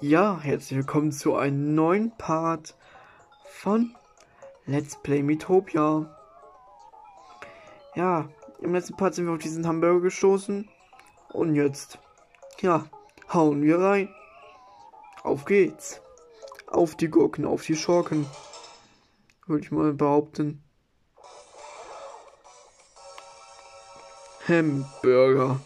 Ja, herzlich willkommen zu einem neuen Part von Let's Play Metopia. Ja, im letzten Part sind wir auf diesen Hamburger gestoßen. Und jetzt, ja, hauen wir rein. Auf geht's. Auf die Gurken, auf die Schurken. Würde ich mal behaupten. Hamburger.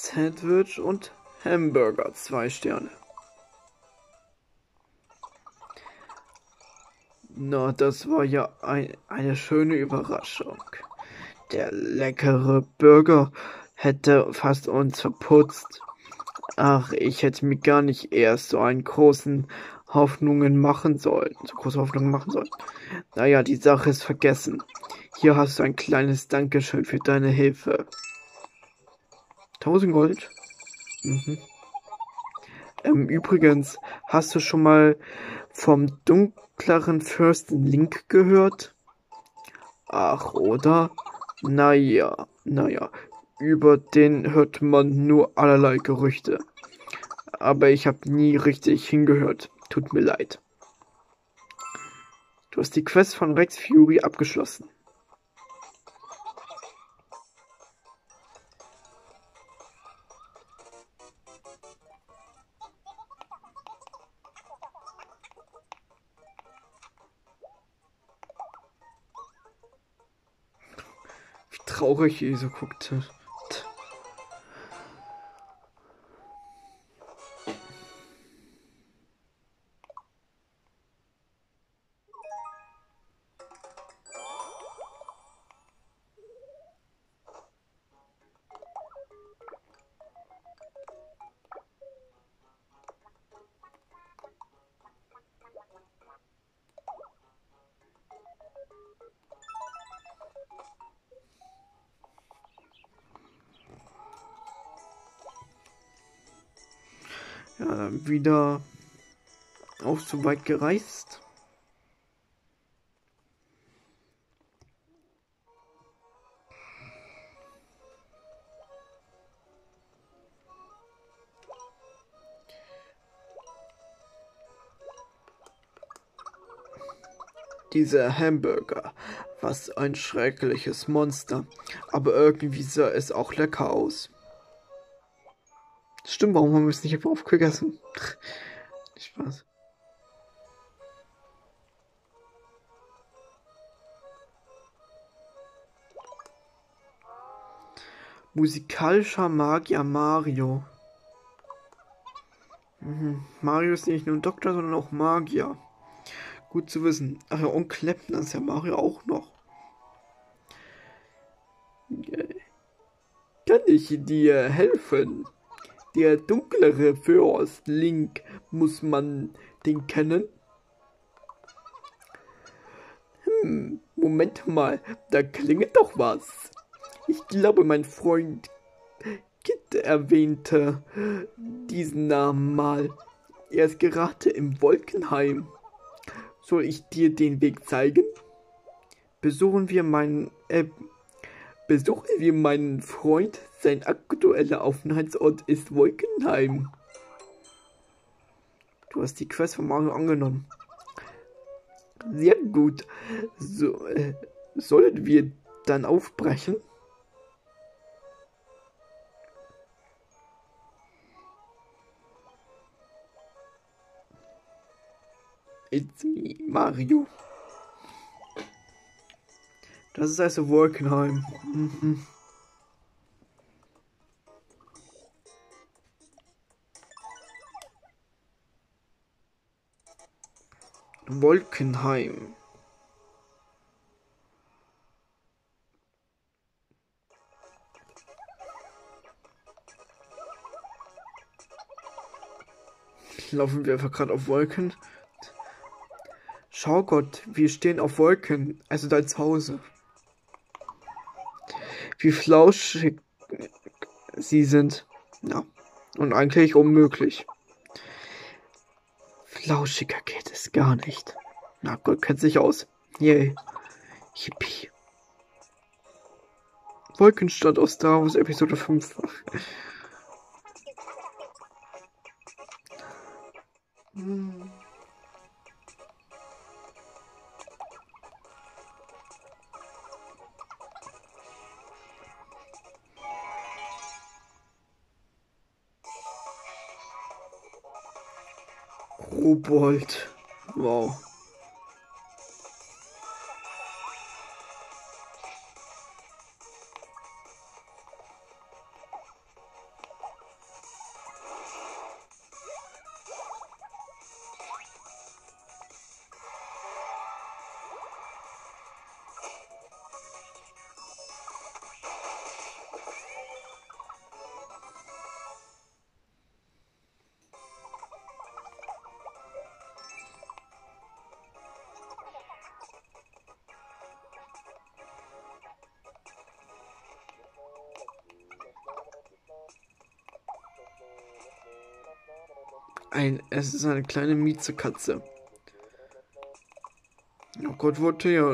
Sandwich und Hamburger, zwei Sterne. Na, das war ja ein, eine schöne Überraschung. Der leckere Burger hätte fast uns verputzt. Ach, ich hätte mir gar nicht erst so einen großen Hoffnungen machen sollen. So große Hoffnungen machen sollen. Naja, die Sache ist vergessen. Hier hast du ein kleines Dankeschön für deine Hilfe. 1000 Gold. Mhm. Ähm, übrigens, hast du schon mal vom dunkleren Fürsten Link gehört? Ach, oder? Naja, naja, über den hört man nur allerlei Gerüchte. Aber ich habe nie richtig hingehört. Tut mir leid. Du hast die Quest von Rex Fury abgeschlossen. Traurig so guckte. Ja, wieder auch so weit gereist. Dieser Hamburger, was ein schreckliches Monster, aber irgendwie sah es auch lecker aus. Stimmt, warum haben wir es nicht einfach aufgegessen? Spaß. Musikalischer Magier Mario. Mhm. Mario ist nicht nur ein Doktor, sondern auch Magier. Gut zu wissen. Ach ja, und Kleppner ist ja Mario auch noch. Kann ich dir helfen? Der dunklere Fürst Link, muss man den kennen? Hm, Moment mal, da klingelt doch was. Ich glaube, mein Freund Kit erwähnte diesen Namen mal. Er ist gerade im Wolkenheim. Soll ich dir den Weg zeigen? Besuchen wir meinen, äh, besuchen wir meinen Freund sein aktueller Aufenthaltsort ist Wolkenheim. Du hast die Quest von Mario angenommen. Sehr gut. So, äh, sollen wir dann aufbrechen? It's me, Mario. Das ist also Wolkenheim. Mhm. Wolkenheim. Laufen wir einfach gerade auf Wolken. Schau Gott, wir stehen auf Wolken, also dein Zuhause. Wie flauschig sie sind. Ja, und eigentlich unmöglich. Flauschiger geht es gar nicht. Na, Gott kennt sich aus. Yay. Yippie. Wolkenstadt aus Star Wars Episode 5. hm. Kobold. Wow. Ein, es ist eine kleine Miezekatze. Oh Gott, wurde ja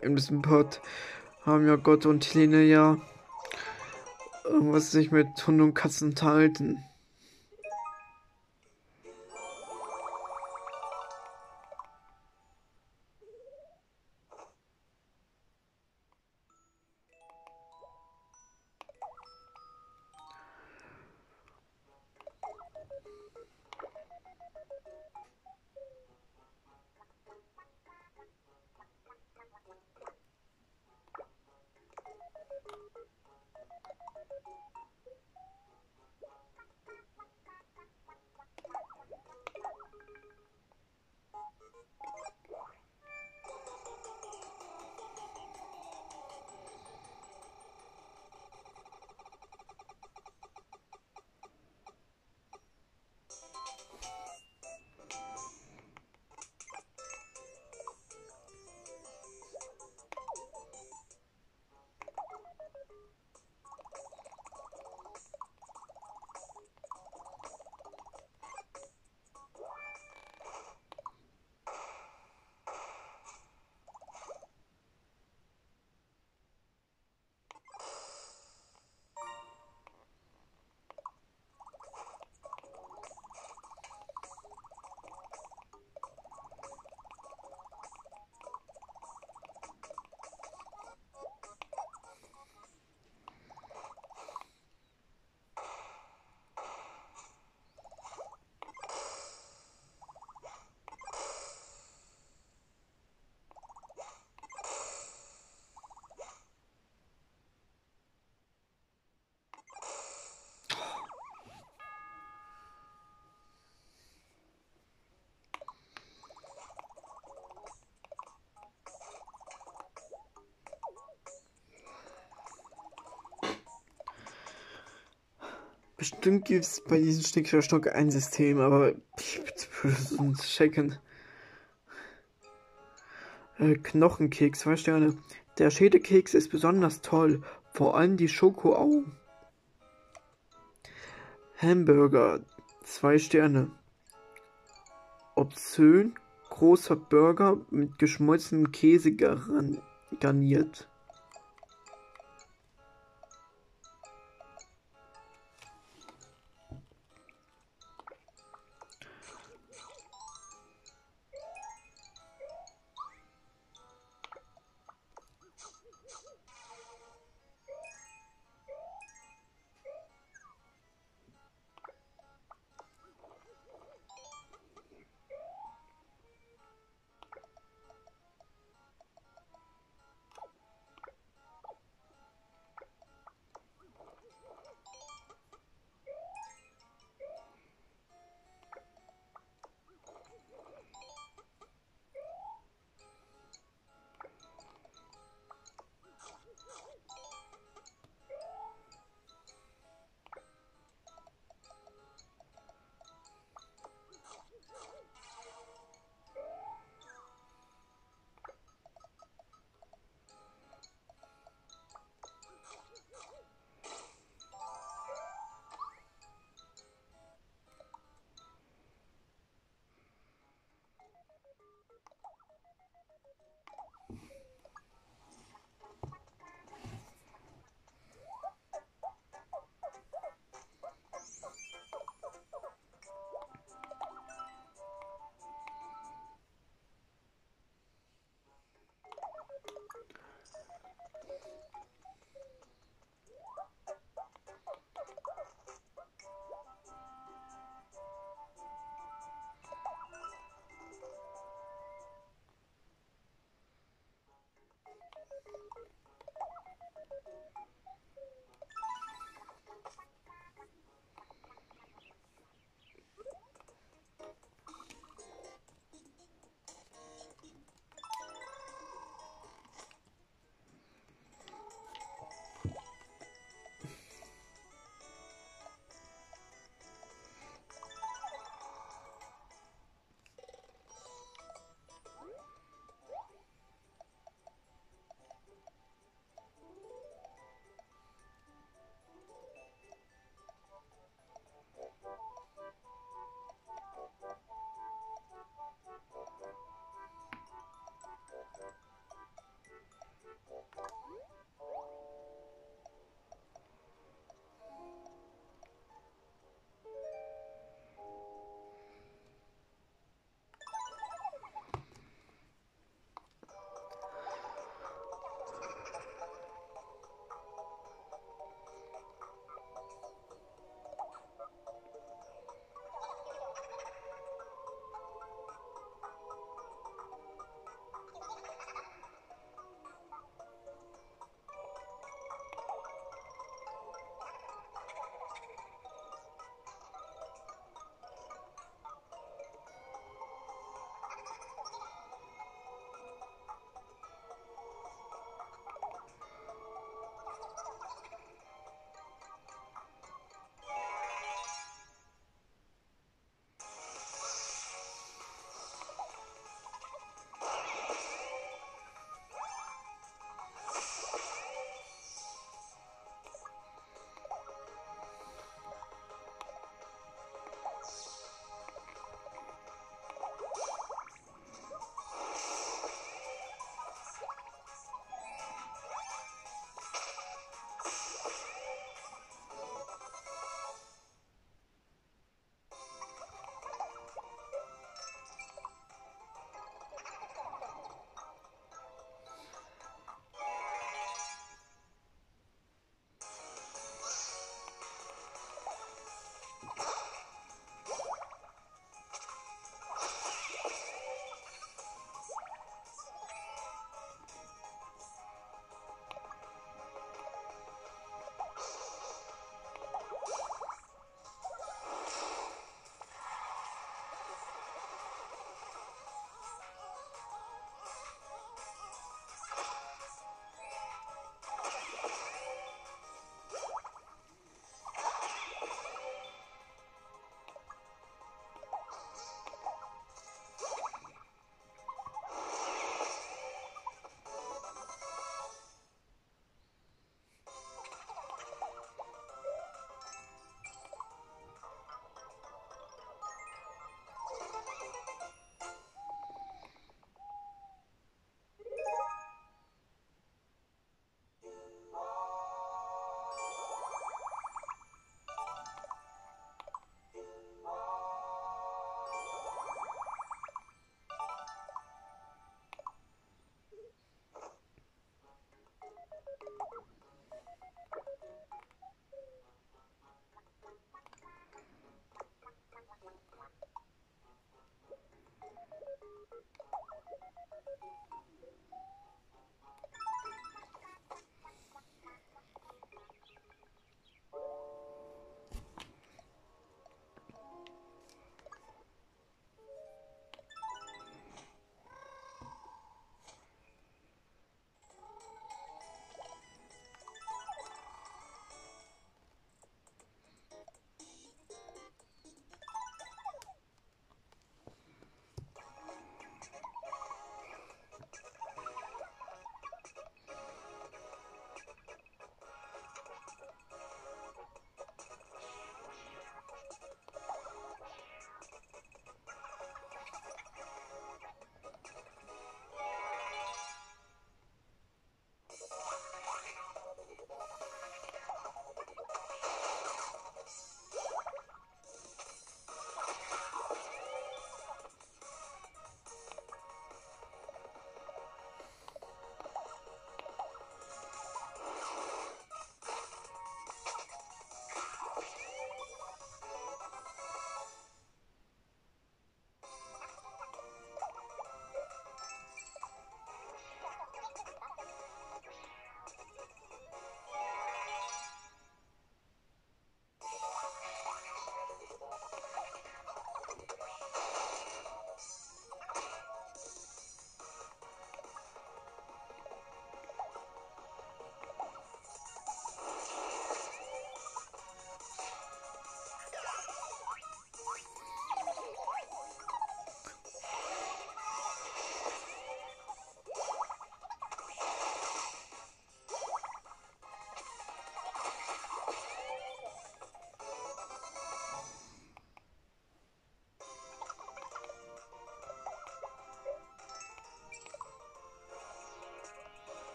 in diesem Part haben ja Gott und Helene ja irgendwas sich mit Hund und Katzen unterhalten. Bestimmt gibt es bei diesem Schnickschnack ein System, aber ich würde uns checken. Äh, Knochenkeks, zwei Sterne. Der Schädelkeks ist besonders toll, vor allem die Schokoaugen. Hamburger, zwei Sterne. Obszön, großer Burger mit geschmolzenem Käse garniert.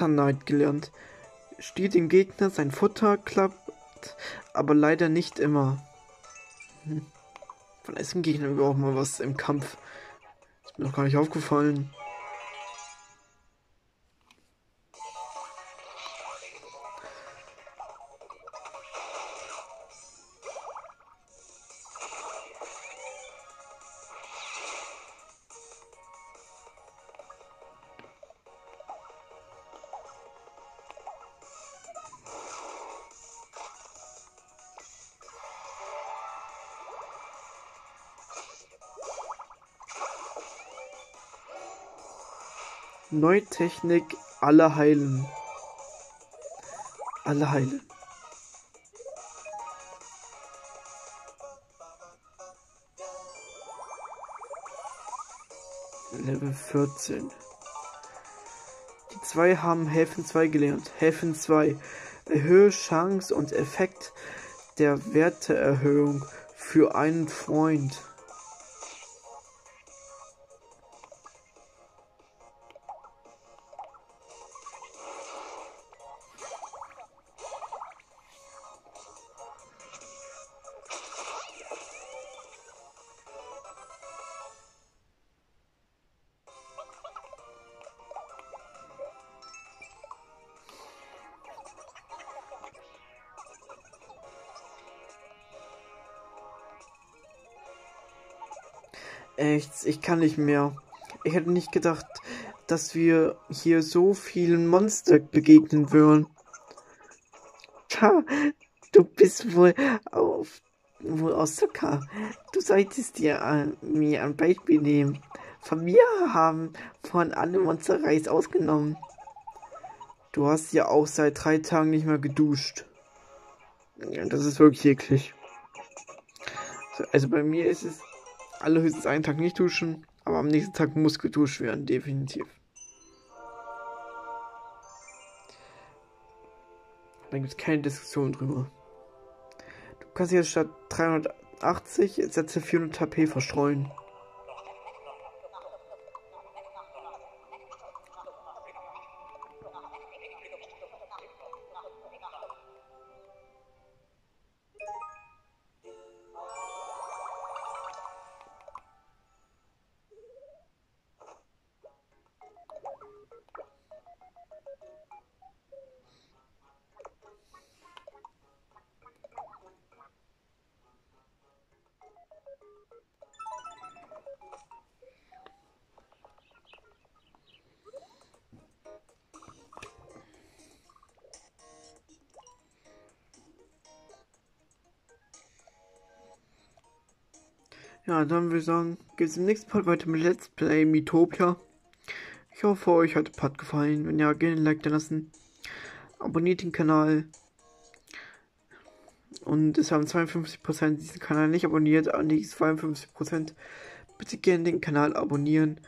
Night gelernt. Stiehlt dem Gegner sein Futter, klappt aber leider nicht immer. Hm. Ist dem Gegner überhaupt mal was im Kampf? Ist mir noch gar nicht aufgefallen. Neutechnik alle heilen. Alle heilen. Level 14. Die zwei haben Helfen 2 gelernt. Helfen 2. Erhöhe Chance und Effekt der Werteerhöhung für einen Freund. Echt, ich kann nicht mehr. Ich hätte nicht gedacht, dass wir hier so vielen Monster begegnen würden. Tja, du bist wohl auf wohl aus. Du solltest dir äh, mir ein Beispiel nehmen. Von mir haben von alle Monsterreis ausgenommen. Du hast ja auch seit drei Tagen nicht mehr geduscht. Ja, das ist wirklich eklig. Also bei mir ist es alle höchstens einen Tag nicht duschen, aber am nächsten Tag muss geduscht werden, definitiv. Da gibt es keine Diskussion drüber. Du kannst jetzt statt 380 Sätze 400 HP verstreuen. Ja, dann würde ich sagen, geht es im nächsten Part weiter mit Let's Play Mythopia. Ich hoffe, euch hat der Part gefallen. Wenn ja, gerne ein Like da lassen. Abonniert den Kanal. Und es haben 52% diesen Kanal nicht abonniert, an die 52%. Bitte gerne den Kanal abonnieren,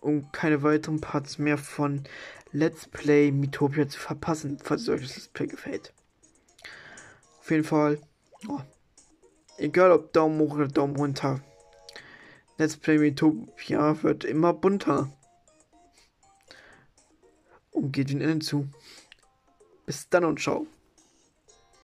um keine weiteren Parts mehr von Let's Play Mythopia zu verpassen, falls euch das Let's Play gefällt. Auf jeden Fall, oh, egal ob Daumen hoch oder Daumen runter, Let's Play Metopia wird immer bunter. Und geht den Innen zu. Bis dann und ciao.